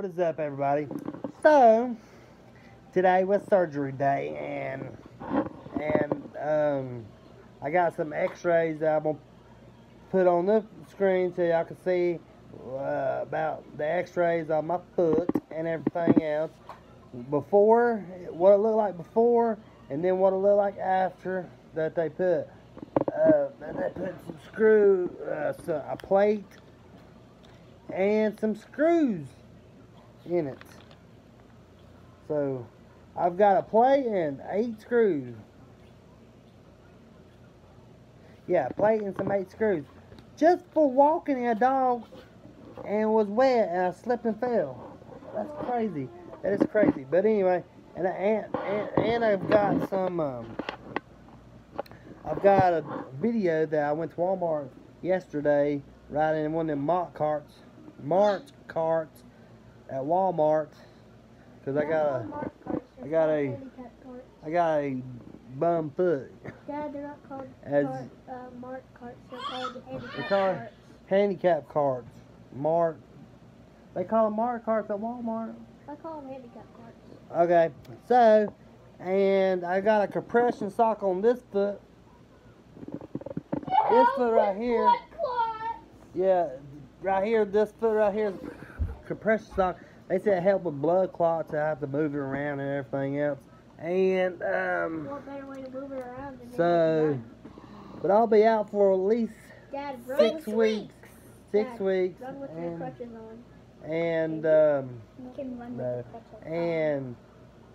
What is up, everybody? So, today was surgery day, and and um, I got some X-rays that I'm gonna put on the screen so y'all can see uh, about the X-rays on my foot and everything else. Before, what it looked like before, and then what it looked like after that they put. Uh, they put some screw, uh, so a plate, and some screws in it. So I've got a plate and eight screws. Yeah, plate and some eight screws. Just for walking a dog and was wet and I slipped and fell. That's crazy. That is crazy. But anyway, and and and, and I've got some um, I've got a video that I went to Walmart yesterday riding in one of them mock carts, Mart carts at Walmart because I got a I got a I got a bum foot. Dad, they're not called As- cart, uh, Mart carts. They're called handicap They're called- carts. Handicap carts, Mart. They call them Mark carts at Walmart. I call them handicap carts. Okay, so and I got a compression sock on this foot. This foot right here. Yeah, right here, this foot right here is compression sock. They said it help with blood clots. I have to move it around and everything else. And um, What better way to move it around than so, but I'll be out for at least Dad, six weeks. Six Dad, weeks, Run with your and crutches on. and um, You can run No. with crutches and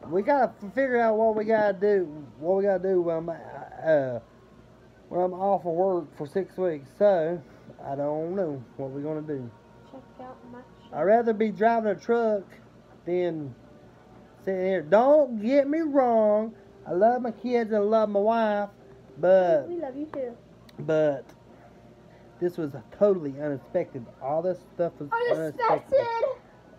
we gotta figure out what we gotta do. What we gotta do when I'm uh, when I'm off of work for six weeks. So I don't know what we're gonna do. Check out my I'd rather be driving a truck than sitting here. Don't get me wrong. I love my kids and I love my wife, but We love you too. but this was totally unexpected. All this stuff was unexpected.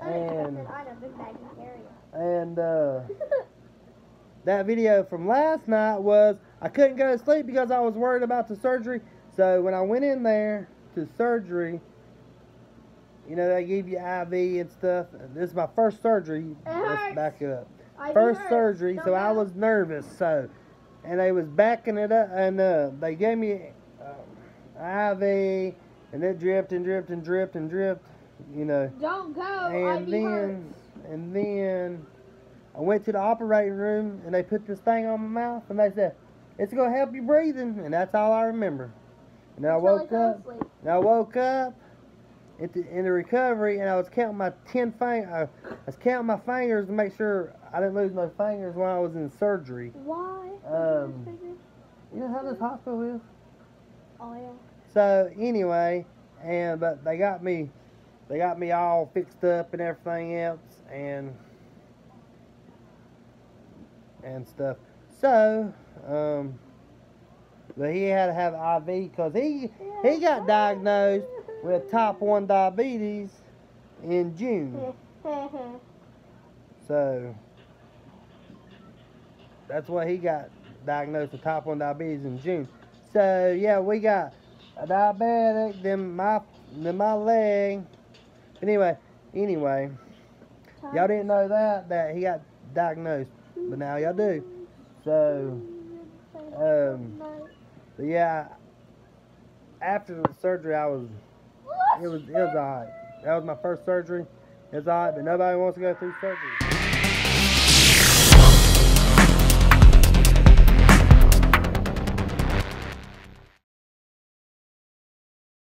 And- Unexpected. I know, big bag in area. And uh, that video from last night was I couldn't go to sleep because I was worried about the surgery. So when I went in there to surgery, you know they give you IV and stuff. This is my first surgery. Let's back it up. I First surgery, so I was nervous. So, and they was backing it up, and uh, they gave me um, IV, and it dripped and dripped and dripped and dripped. You know. Don't go. And IV then, hurts. and then I went to the operating room and they put this thing on my mouth and they said, it's going to help you breathing. And that's all I remember. And I woke up, and I woke up into, in the recovery and I was counting my 10 fingers. I was counting my fingers to make sure I didn't lose no fingers when I was in surgery. Why? Um, You know how this hospital is? oh yeah. So anyway, and but they got me, they got me all fixed up and everything else, and and stuff. So, um, but he had to have IV because he he got diagnosed with type one diabetes in June. So that's what he got diagnosed with type 1 diabetes in June. So yeah, we got a diabetic, then my then my leg. Anyway, anyway, y'all didn't know that that he got diagnosed, but now y'all do. So um, but yeah, after the surgery, I was it was it was alright. That was my first surgery. It's alright, but nobody wants to go through surgery.